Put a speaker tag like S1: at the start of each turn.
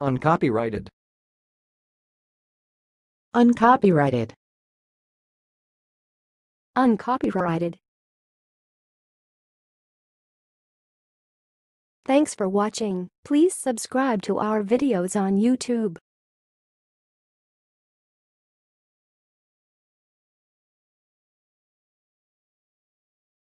S1: Uncopyrighted.
S2: Uncopyrighted.
S3: Uncopyrighted. Thanks for watching. Please subscribe to our videos on YouTube.